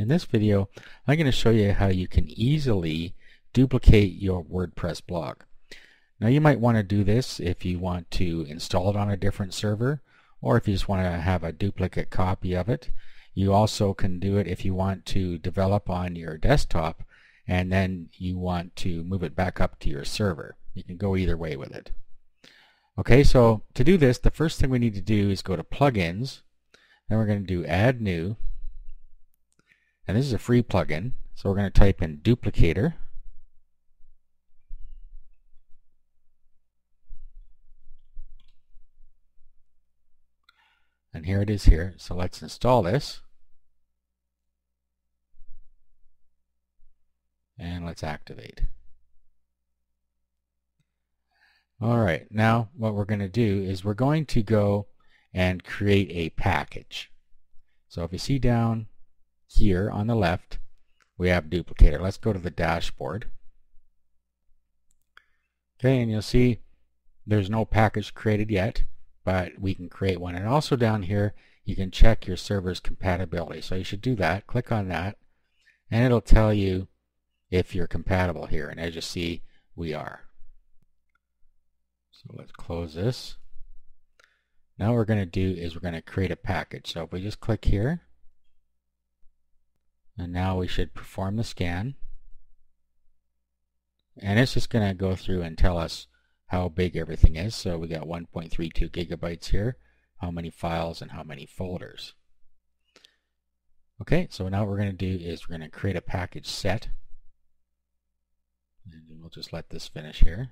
In this video, I'm going to show you how you can easily duplicate your WordPress blog. Now you might want to do this if you want to install it on a different server or if you just want to have a duplicate copy of it. You also can do it if you want to develop on your desktop and then you want to move it back up to your server. You can go either way with it. Okay, so to do this, the first thing we need to do is go to Plugins. Then we're going to do Add New. And this is a free plugin. So we're going to type in Duplicator. And here it is here. So let's install this. And let's activate. Alright, now what we're going to do is we're going to go and create a package. So if you see down here on the left, we have duplicator. Let's go to the dashboard. Okay, and you'll see there's no package created yet but we can create one. And also down here, you can check your server's compatibility. So you should do that. Click on that, and it'll tell you if you're compatible here. And as you see, we are. So let's close this. Now what we're going to do is we're going to create a package. So if we just click here, and now we should perform the scan. And it's just going to go through and tell us how big everything is. So we got 1.32 gigabytes here, how many files and how many folders. Okay, so now what we're going to do is we're going to create a package set. And we'll just let this finish here.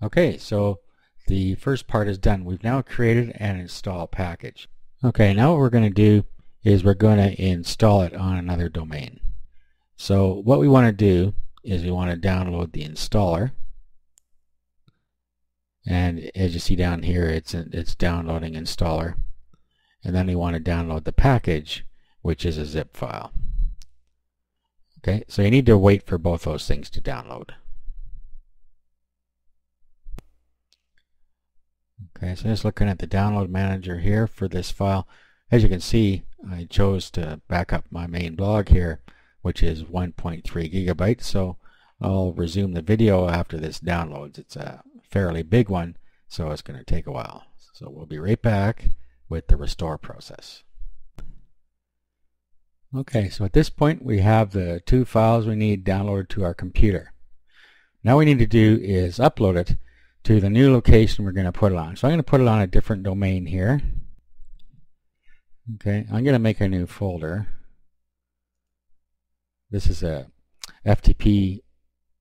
Okay, so the first part is done. We've now created an install package. Okay, now what we're going to do is we're going to install it on another domain. So what we want to do is we want to download the installer. And as you see down here it's it's downloading installer. And then we want to download the package which is a zip file. Okay so you need to wait for both those things to download. Okay so just looking at the download manager here for this file. As you can see I chose to back up my main blog here which is 1.3 gigabytes so I'll resume the video after this downloads it's a fairly big one, so it's going to take a while. So we'll be right back with the restore process. Okay, so at this point we have the two files we need downloaded to our computer. Now we need to do is upload it to the new location we're going to put it on. So I'm going to put it on a different domain here. Okay, I'm going to make a new folder. This is a FTP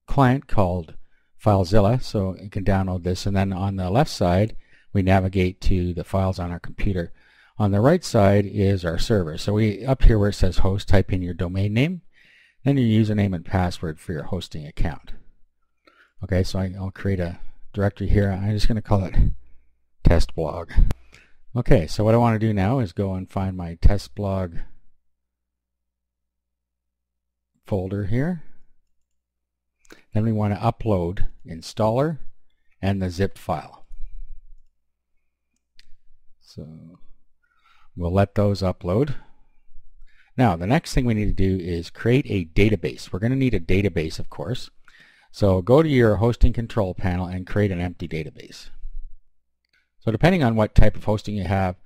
client called FileZilla, so you can download this. And then on the left side, we navigate to the files on our computer. On the right side is our server. So we up here where it says host, type in your domain name, then your username and password for your hosting account. Okay, so I, will create a directory here. I'm just going to call it test blog. Okay, so what I want to do now is go and find my test blog folder here. Then we want to upload installer and the zip file. So we'll let those upload. Now the next thing we need to do is create a database. We're going to need a database of course. So go to your hosting control panel and create an empty database. So depending on what type of hosting you have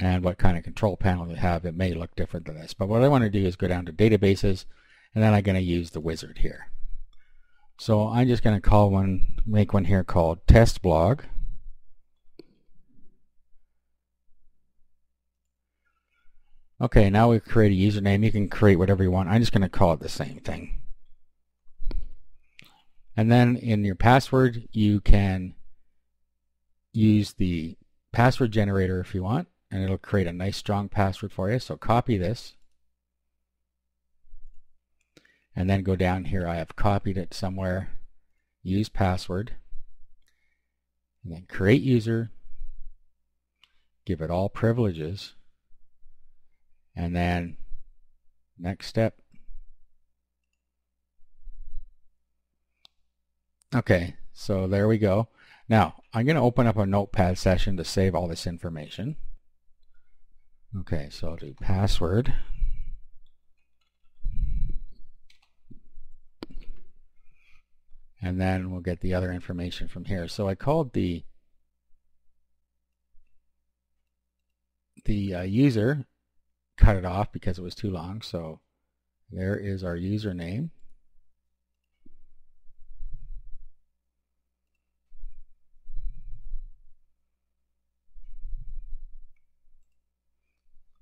and what kind of control panel you have, it may look different than this. But what I want to do is go down to databases and then I'm going to use the wizard here. So I'm just going to call one, make one here called test blog. Okay, now we've created a username. You can create whatever you want. I'm just going to call it the same thing. And then in your password, you can use the password generator if you want, and it'll create a nice strong password for you. So copy this. And then go down here. I have copied it somewhere. Use password. And then create user. Give it all privileges. And then next step. Okay so there we go now, I'm going to open up a notepad session to save all this information. Okay, so I'll do password. And then we'll get the other information from here. So I called the the uh, user, cut it off because it was too long. So there is our username.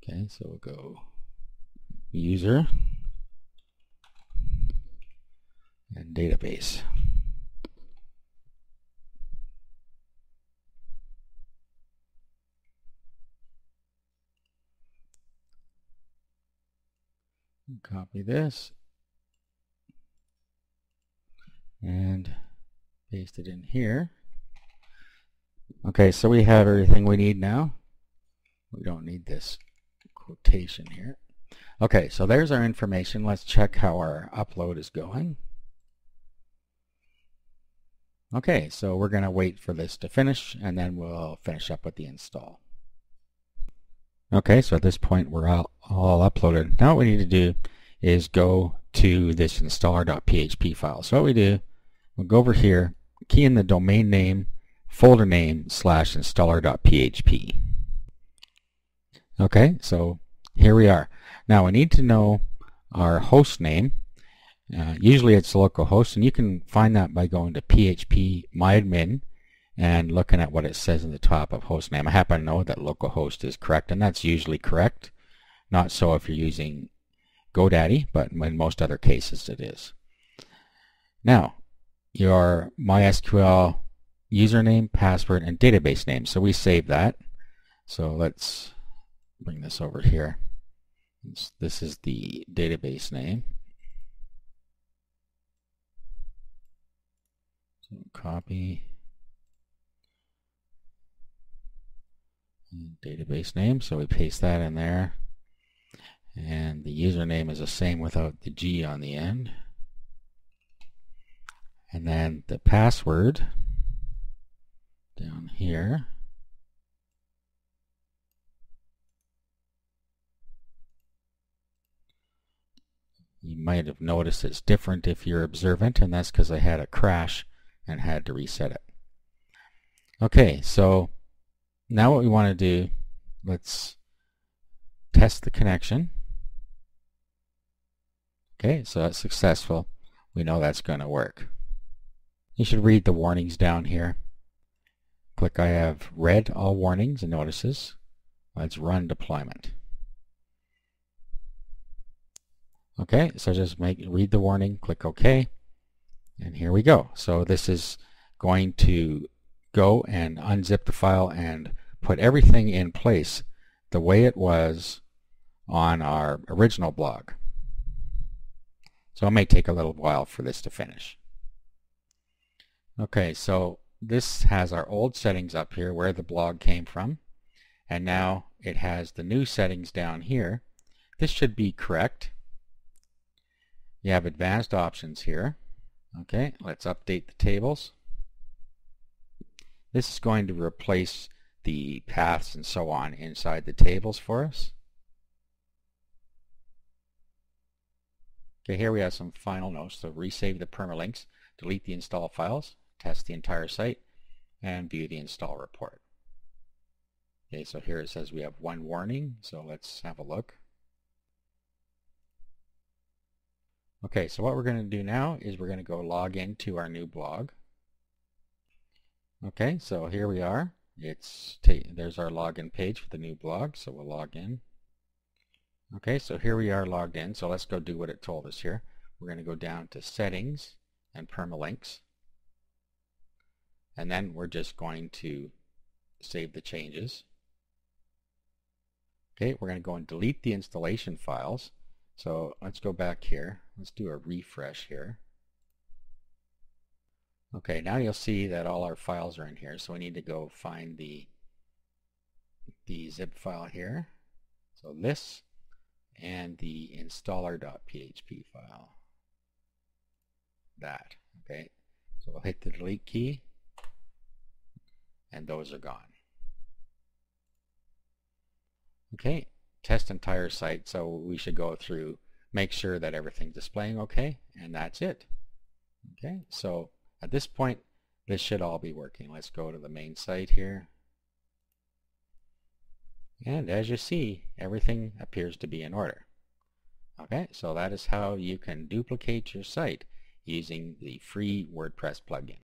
Okay, so we'll go user and database. Copy this and paste it in here. Okay, so we have everything we need now. We don't need this quotation here. Okay, so there's our information. Let's check how our upload is going. Okay, so we're going to wait for this to finish and then we'll finish up with the install. Okay, so at this point we're all, all uploaded. Now what we need to do is go to this installer.php file. So what we do, we'll go over here, key in the domain name, folder name, slash installer.php. Okay, so here we are. Now we need to know our host name. Uh, usually it's localhost, and you can find that by going to php myadmin and looking at what it says in the top of host name. I happen to know that localhost is correct, and that's usually correct. Not so if you're using GoDaddy, but in most other cases it is. Now, your MySQL username, password, and database name. So we save that. So let's bring this over here. This is the database name. So copy database name. So we paste that in there. And the username is the same without the G on the end. And then the password down here. Might have noticed it's different if you're observant, and that's because I had a crash and had to reset it. Okay, so now what we want to do, let's test the connection. Okay, so that's successful. We know that's going to work. You should read the warnings down here. Click I have read all warnings and notices. Let's run deployment. Okay, so just make read the warning, click OK, and here we go. So this is going to go and unzip the file and put everything in place the way it was on our original blog. So it may take a little while for this to finish. Okay, so this has our old settings up here where the blog came from. And now it has the new settings down here. This should be correct. You have advanced options here. Okay, let's update the tables. This is going to replace the paths and so on inside the tables for us. Okay, here we have some final notes. So resave the permalinks, delete the install files, test the entire site, and view the install report. Okay, so here it says we have one warning, so let's have a look. Okay, so what we're going to do now is we're going to go log into our new blog. Okay, so here we are. It's there's our login page for the new blog, so we'll log in. Okay, so here we are logged in, so let's go do what it told us here. We're going to go down to settings and permalinks. And then we're just going to save the changes. Okay, we're going to go and delete the installation files. So let's go back here. Let's do a refresh here. Okay, now you'll see that all our files are in here, so we need to go find the, the zip file here. So this and the installer.php file. That, okay? So we'll hit the delete key and those are gone. Okay, test entire site, so we should go through, make sure that everything's displaying okay, and that's it. Okay, so at this point, this should all be working. Let's go to the main site here. And as you see, everything appears to be in order. Okay, so that is how you can duplicate your site using the free WordPress plugin.